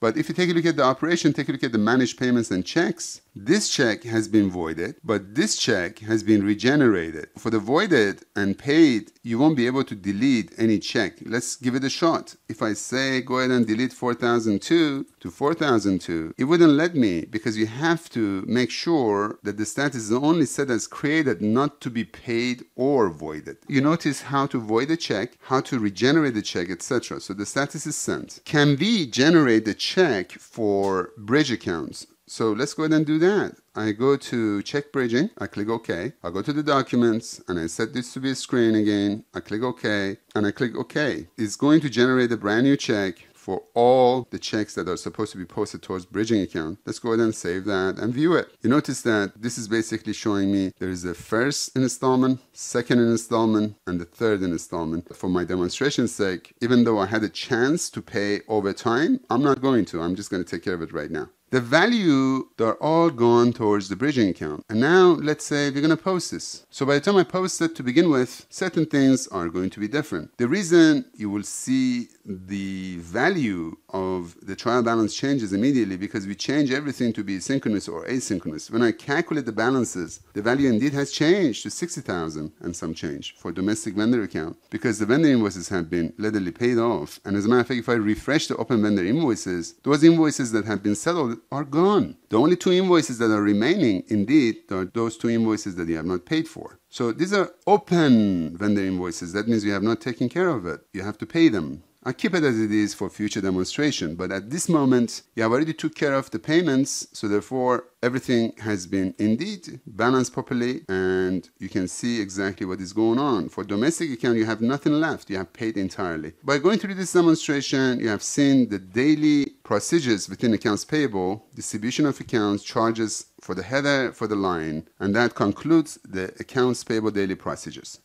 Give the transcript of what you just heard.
But if you take a look at the operation, take a look at the managed payments and checks, this check has been voided, but this check has been regenerated. For the voided and paid, you won't be able to delete any check. Let's give it a shot. If I say go ahead and delete 4002 to 4002, it wouldn't let me because you have to make sure that the status is only set as created, not to be paid or voided. You notice how to void a check, how to regenerate the check, etc. So the status is sent. Can we generate the for bridge accounts? So let's go ahead and do that. I go to check bridging, I click OK. I go to the documents and I set this to be a screen again. I click OK and I click OK. It's going to generate a brand new check for all the checks that are supposed to be posted towards bridging account. Let's go ahead and save that and view it. You notice that this is basically showing me there is a first installment, second installment, and the third installment. For my demonstration's sake, even though I had a chance to pay over time, I'm not going to. I'm just going to take care of it right now. The value, they're all gone towards the bridging account. And now let's say we're going to post this. So by the time I post it to begin with, certain things are going to be different. The reason you will see the value of the trial balance changes immediately because we change everything to be synchronous or asynchronous. When I calculate the balances, the value indeed has changed to 60,000 and some change for domestic vendor account because the vendor invoices have been readily paid off. And as a matter of fact, if I refresh the open vendor invoices, those invoices that have been settled are gone. The only two invoices that are remaining, indeed, are those two invoices that you have not paid for. So these are open vendor invoices. That means you have not taken care of it. You have to pay them. I keep it as it is for future demonstration, but at this moment, you have already took care of the payments, so therefore everything has been indeed balanced properly and you can see exactly what is going on. For domestic account, you have nothing left. You have paid entirely. By going through this demonstration, you have seen the daily procedures within accounts payable, distribution of accounts, charges for the header, for the line, and that concludes the accounts payable daily procedures.